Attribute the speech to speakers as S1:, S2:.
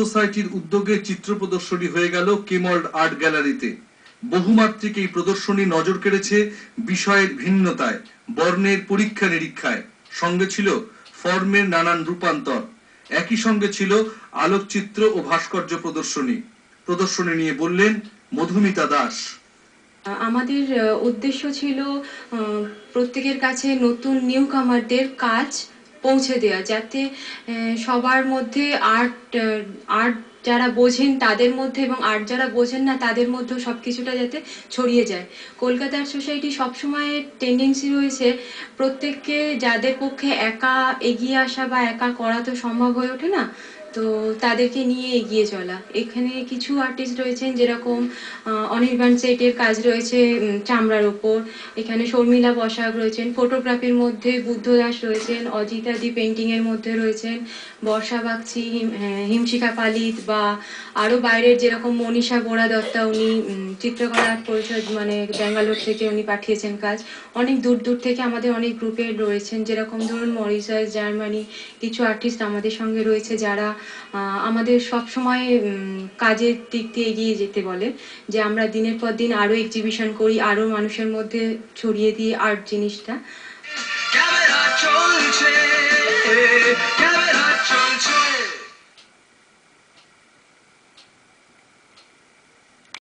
S1: সোসাইটির উদ্যোগে চিত্র প্রদর্শনী হয়ে গেল কেমল্ড আর্ট গ্যালারিতে। বহুমাত্রিক এই প্রদর্শনী নজর কেড়েছে বিষয়ের ভিন্নতায়, বর্ণের পরীক্ষা নিরীক্ষায় সঙ্গে ছিল ফর্মের নানান রূপান্তর। একই সঙ্গে ছিল আলোকচিত্র ও ভাস্কর্য প্রদর্শনী। প্রদর্শনী নিয়ে বললেন মধুমিতা দাস।
S2: আমাদের উদ্দেশ্য ছিল প্রত্যেকের কাছে নতুন নিউ কামারদের কাজ পৌঁছে দেওয়া যাতে সবার মধ্যে আর্ট আর্ট যারা বোঝেন তাদের মধ্যে এবং আর্ট যারা বোঝেন না তাদের মধ্যেও সব কিছুটা যাতে ছড়িয়ে যায়। কলকাতার সোসাইটি সবসময় টেন্ডেন্সি রয়েছে প্রত্যেককে যাদের পক্ষে একা এগিয়ে আসা বা একা করা তো সম্ভব হয়ে ওঠে না, তো তাদেরকে নিয়ে এগিয়ে চলা। এখানে কিছু আর্টিস্ট রয়েছেন যেরকম অনির্বাণ সেটের কাজ রয়েছে চামড়ার ওপর। এখানে শর্মিলা বসাক রয়েছেন ফটোগ্রাফির মধ্যে বুদ্ধ দাস রয়েছেন, অজিতাদি পেন্টিংয়ের মধ্যে রয়েছেন, বর্ষা বাগচি, হিম- হিমশিখা পালিত বা আরও বাইরের যেরকম মনীষা বোরা দত্তা উনি চিত্রকলা পরিষদ মানে ব্যাঙ্গালোর থেকে উনি পাঠিয়েছেন কাজ। অনেক দূর দূর থেকে আমাদের অনেক গ্রুপে রয়েছেন। যেরকম ধরুন মরিশাস, জার্মানি, কিছু আর্টিস্ট আমাদের সঙ্গে রয়েছে যারা আমাদের সব সময় কাজের দিক দিয়ে এগিয়ে যেতে বলে। যে আমরা দিনের পর দিন আরও এক্সিবিশন করি, আরও মানুষের মধ্যে ছড়িয়ে দিই আর্ট জিনিসটা।